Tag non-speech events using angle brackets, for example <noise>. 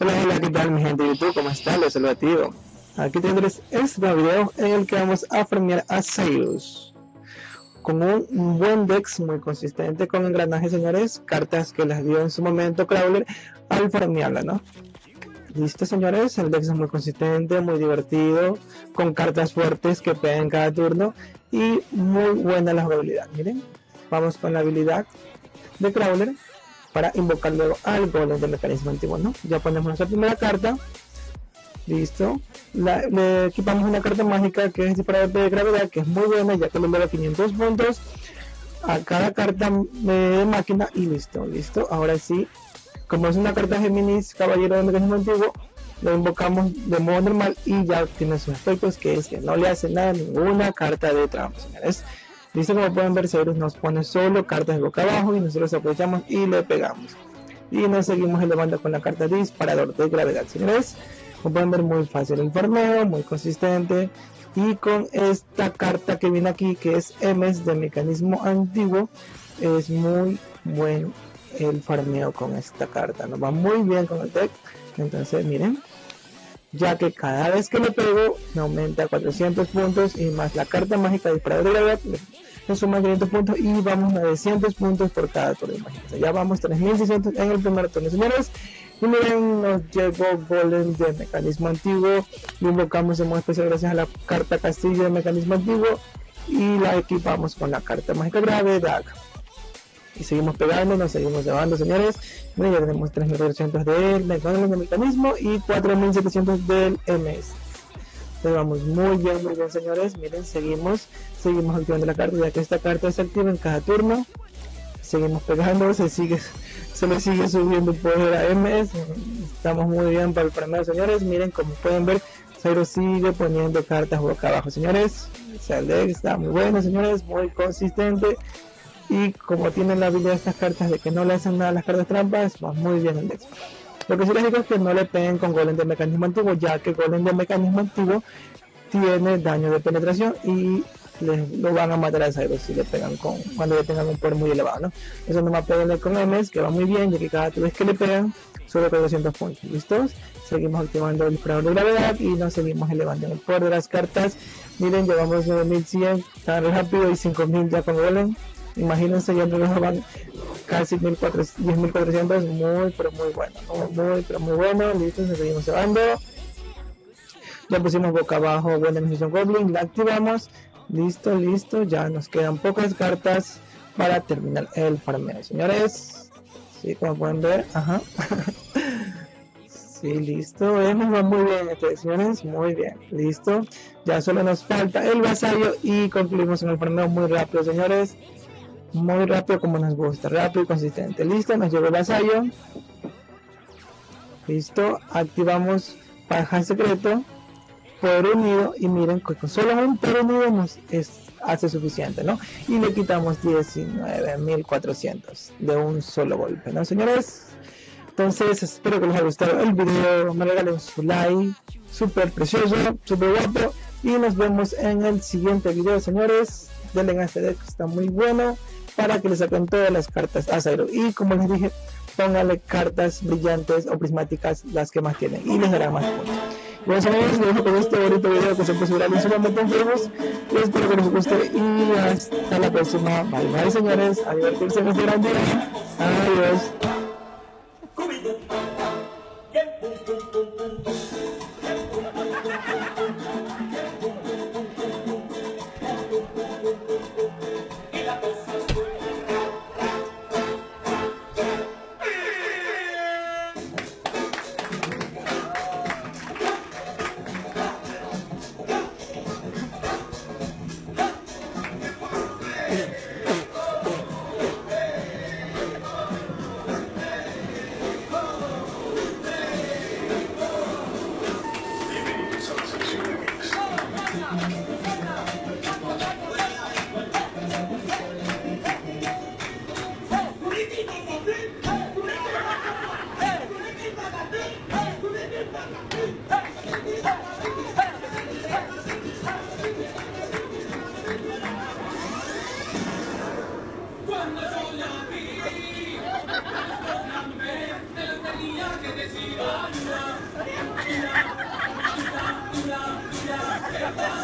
Hola, hola, ¿qué tal mi gente de YouTube? ¿Cómo están? Los saludo Aquí tendréis este video en el que vamos a farmear a Cyrus con un buen dex muy consistente con engranajes señores, cartas que las dio en su momento Crawler al farmearla, ¿no? Listo señores, el dex es muy consistente, muy divertido, con cartas fuertes que pegan cada turno y muy buena la jugabilidad, miren, vamos con la habilidad de Crawler para invocar luego al golem del mecanismo antiguo, ¿no? Ya ponemos nuestra primera carta. Listo. le equipamos una carta mágica que es disparador de gravedad, que es muy buena, ya que da 500 puntos a cada carta de máquina y listo, listo. Ahora sí, como es una carta Géminis, caballero del mecanismo antiguo, lo invocamos de modo normal y ya tiene sus efectos, que es que no le hace nada ninguna carta de trampa, señores. Dice como pueden ver, Cerberus nos pone solo cartas de boca abajo y nosotros aprovechamos y le pegamos. Y nos seguimos elevando con la carta disparador de gravedad, señores. Como pueden ver, muy fácil el farmeo, muy consistente. Y con esta carta que viene aquí, que es MS de mecanismo antiguo, es muy buen el farmeo con esta carta. Nos va muy bien con el deck. Entonces, miren, ya que cada vez que le pego me aumenta 400 puntos y más la carta mágica disparador de gravedad me suma 500 puntos y vamos a 900 puntos por cada turno. Imagínense, ya vamos 3600 en el primer turno, señores. Y miren, nos llegó Golem de mecanismo antiguo. Lo invocamos en modo especial gracias a la carta castillo de mecanismo antiguo. Y la equipamos con la carta mágica gravedad y seguimos pegando, nos seguimos llevando, señores. Miren, ya tenemos 3.400 del de mecanismo y 4.700 del MS. Entonces vamos muy bien, muy bien, señores. Miren, seguimos, seguimos activando la carta, ya que esta carta se activa en cada turno. Seguimos pegando, se sigue, se le sigue subiendo poder a MS. Estamos muy bien para el primero, señores. Miren, como pueden ver, Zairo sigue poniendo cartas boca abajo, señores. deck está muy bueno, señores, muy consistente y como tienen la habilidad de estas cartas de que no le hacen nada a las cartas trampas, va muy bien el deck. Lo que sí les digo es que no le peguen con golem de mecanismo antiguo, ya que golem de mecanismo antiguo tiene daño de penetración y lo van a matar a Cyrus si le pegan con cuando le tengan un poder muy elevado, ¿no? Eso no va a pegarle con MS, que va muy bien, ya que cada vez que le pegan solo con 200 puntos, ¿listos? Seguimos activando el disparador de gravedad y nos seguimos elevando el poder de las cartas. Miren, llevamos 9100 tan rápido y 5000 ya con golem Imagínense, ya nos van casi 10.400, muy pero muy bueno, muy pero muy bueno, listo, seguimos llevando. Ya pusimos boca abajo buena misión Goblin, la activamos, listo, listo, ya nos quedan pocas cartas para terminar el farmeo, señores. Sí, como pueden ver, ajá. <laughs> Sí, listo, vemos, va muy bien, este, señores, muy bien, listo. Ya solo nos falta el vasallo y concluimos en el farmeo muy rápido, señores muy rápido como nos gusta, rápido y consistente. Listo, nos llegó el vasallo. Listo, activamos paja secreto, poder unido y miren que con solo un poder unido nos hace suficiente, ¿no? Y le quitamos 19.400 de un solo golpe, ¿no, señores? Entonces, espero que les haya gustado el video, me regalen su like, súper precioso, súper guapo, y nos vemos en el siguiente video, señores. Denle a este deck, está muy bueno para que le saquen todas las cartas a cero. Y como les dije, pónganle cartas brillantes o prismáticas las que más tienen y les darán más puntos. Bueno, amigos, les dejo con este bonito video que se puso viral y solamente. Les espero que les guste y hasta la próxima. Bye bye, señores. A divertirse en este gran. Adiós. Yeah. <laughs>